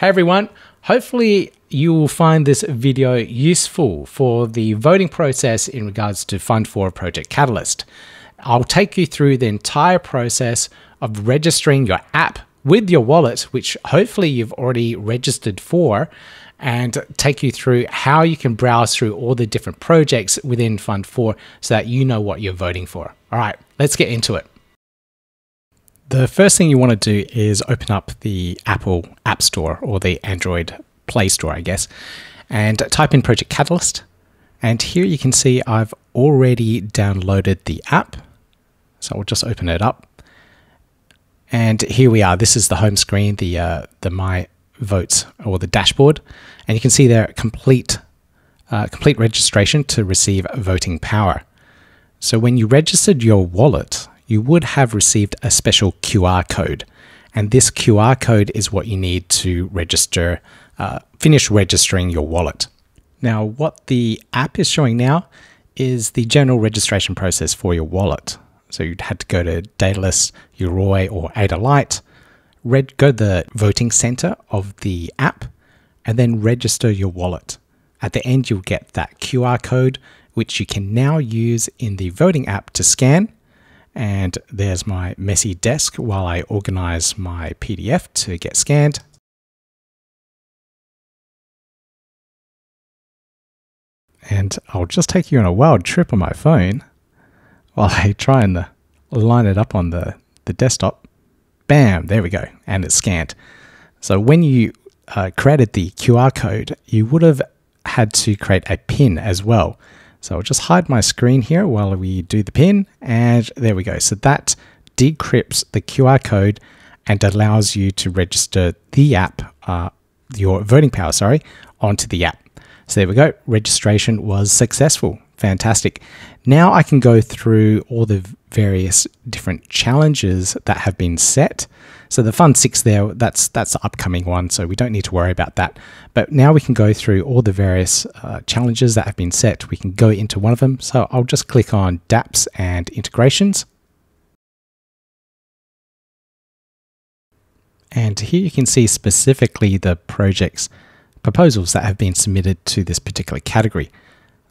Hey everyone, hopefully you will find this video useful for the voting process in regards to Fund 4 Project Catalyst. I'll take you through the entire process of registering your app with your wallet, which hopefully you've already registered for, and take you through how you can browse through all the different projects within Fund 4 so that you know what you're voting for. All right, let's get into it. The first thing you want to do is open up the Apple App Store or the Android Play Store, I guess, and type in Project Catalyst. And here you can see I've already downloaded the app. So I'll just open it up. And here we are. This is the home screen, the uh, the My Votes or the dashboard, and you can see there complete uh, complete registration to receive voting power. So when you registered your wallet, you would have received a special QR code. And this QR code is what you need to register, uh, finish registering your wallet. Now, what the app is showing now is the general registration process for your wallet. So you'd had to go to Daedalus, Yoroi, or AdaLite, red, go to the voting center of the app, and then register your wallet. At the end, you'll get that QR code, which you can now use in the voting app to scan and there's my messy desk while I organize my PDF to get scanned. And I'll just take you on a wild trip on my phone while I try and uh, line it up on the, the desktop. Bam, there we go, and it's scanned. So when you uh, created the QR code, you would have had to create a pin as well. So I'll just hide my screen here while we do the pin. And there we go. So that decrypts the QR code and allows you to register the app, uh, your voting power, sorry, onto the app. So there we go. Registration was successful. Fantastic. Now I can go through all the various different challenges that have been set. So the Fund 6 there, that's that's the upcoming one, so we don't need to worry about that. But now we can go through all the various uh, challenges that have been set. We can go into one of them. So I'll just click on dApps and integrations. And here you can see specifically the projects proposals that have been submitted to this particular category.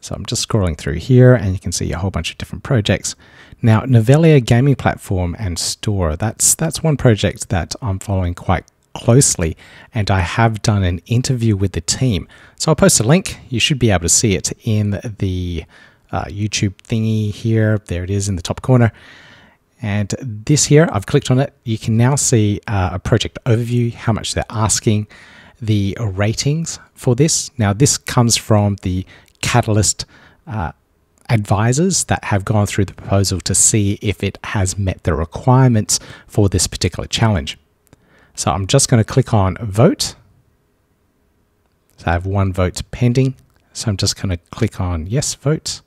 So I'm just scrolling through here and you can see a whole bunch of different projects. Now, Novelia Gaming Platform and Store, that's, that's one project that I'm following quite closely and I have done an interview with the team. So I'll post a link. You should be able to see it in the uh, YouTube thingy here. There it is in the top corner. And this here, I've clicked on it. You can now see uh, a project overview, how much they're asking, the ratings for this. Now, this comes from the Catalyst uh, advisors that have gone through the proposal to see if it has met the requirements for this particular challenge. So I'm just going to click on vote. So I have one vote pending. So I'm just going to click on yes vote.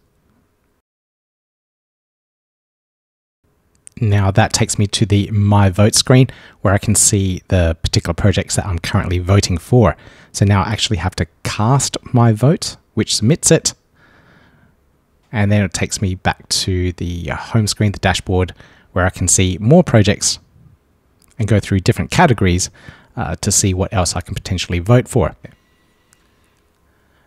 Now that takes me to the My Vote screen where I can see the particular projects that I'm currently voting for. So now I actually have to cast my vote which submits it. And then it takes me back to the home screen, the dashboard, where I can see more projects and go through different categories uh, to see what else I can potentially vote for.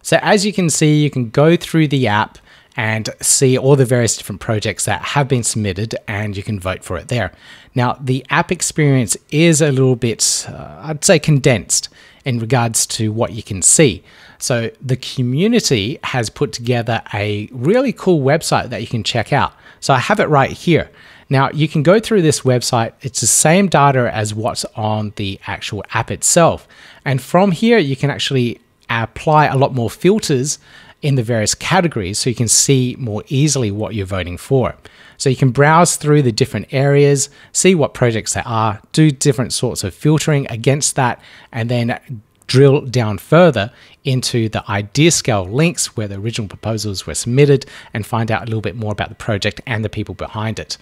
So as you can see, you can go through the app and see all the various different projects that have been submitted and you can vote for it there. Now, the app experience is a little bit, uh, I'd say, condensed in regards to what you can see. So the community has put together a really cool website that you can check out. So I have it right here. Now you can go through this website. It's the same data as what's on the actual app itself. And from here, you can actually apply a lot more filters in the various categories so you can see more easily what you're voting for. So you can browse through the different areas, see what projects there are, do different sorts of filtering against that, and then drill down further into the IdeaScale links where the original proposals were submitted and find out a little bit more about the project and the people behind it.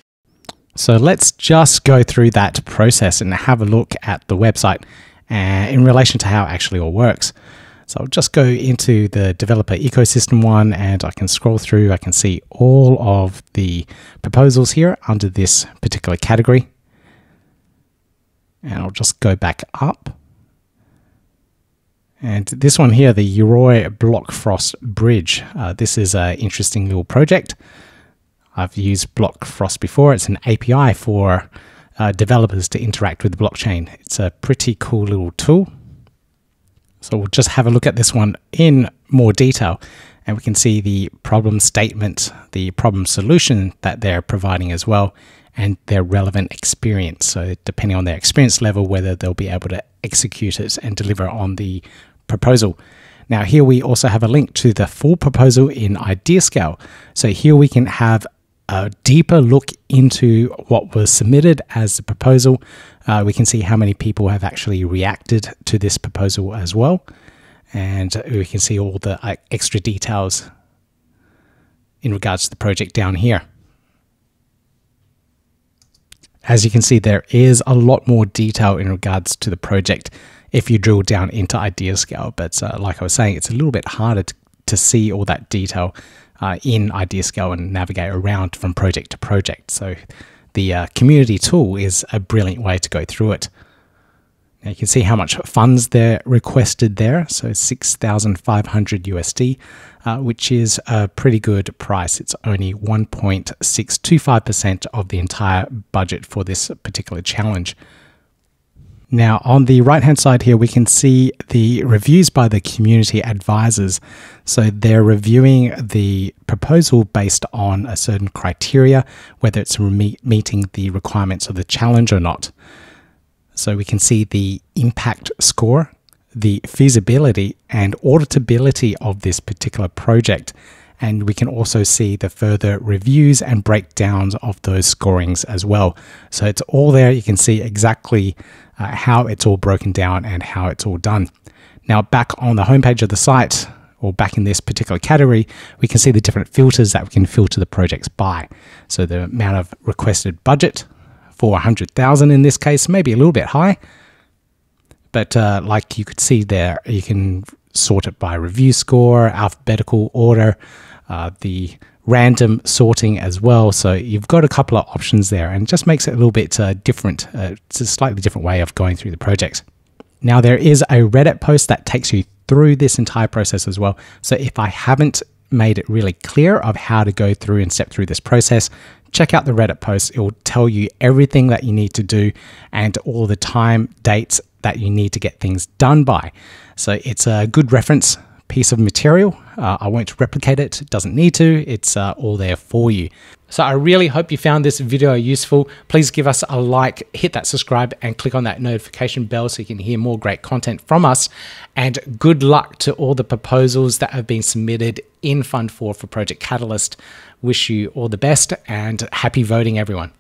So let's just go through that process and have a look at the website uh, in relation to how it actually all works. So I'll just go into the developer ecosystem one and I can scroll through. I can see all of the proposals here under this particular category. And I'll just go back up And this one here, the Yoroi Blockfrost Bridge. Uh, this is an interesting little project. I've used Blockfrost before. It's an API for uh, developers to interact with the blockchain. It's a pretty cool little tool. So we'll just have a look at this one in more detail and we can see the problem statement, the problem solution that they're providing as well, and their relevant experience. So depending on their experience level, whether they'll be able to execute it and deliver on the proposal. Now here we also have a link to the full proposal in IdeaScale. So here we can have a deeper look into what was submitted as the proposal. Uh, we can see how many people have actually reacted to this proposal as well. And we can see all the uh, extra details in regards to the project down here. As you can see, there is a lot more detail in regards to the project if you drill down into IdeaScale. But uh, like I was saying, it's a little bit harder to, to see all that detail uh, in IdeaScale and navigate around from project to project. So the uh, community tool is a brilliant way to go through it. Now you can see how much funds they're requested there. So 6,500 USD, uh, which is a pretty good price. It's only 1.625% of the entire budget for this particular challenge. Now, on the right hand side here, we can see the reviews by the community advisors. So they're reviewing the proposal based on a certain criteria, whether it's meeting the requirements of the challenge or not. So we can see the impact score, the feasibility and auditability of this particular project. And we can also see the further reviews and breakdowns of those scorings as well. So it's all there. You can see exactly uh, how it's all broken down and how it's all done. Now, back on the homepage of the site, or back in this particular category, we can see the different filters that we can filter the projects by. So the amount of requested budget for 100,000 in this case, maybe a little bit high. But uh, like you could see there, you can sort it by review score, alphabetical order, uh, the random sorting as well. So you've got a couple of options there and just makes it a little bit uh, different. Uh, it's a slightly different way of going through the project. Now there is a Reddit post that takes you through this entire process as well. So if I haven't made it really clear of how to go through and step through this process, check out the Reddit post. It will tell you everything that you need to do and all the time, dates that you need to get things done by. So it's a good reference piece of material. Uh, I won't replicate it, it doesn't need to, it's uh, all there for you. So I really hope you found this video useful. Please give us a like, hit that subscribe and click on that notification bell so you can hear more great content from us. And good luck to all the proposals that have been submitted in Fund 4 for Project Catalyst. Wish you all the best and happy voting everyone.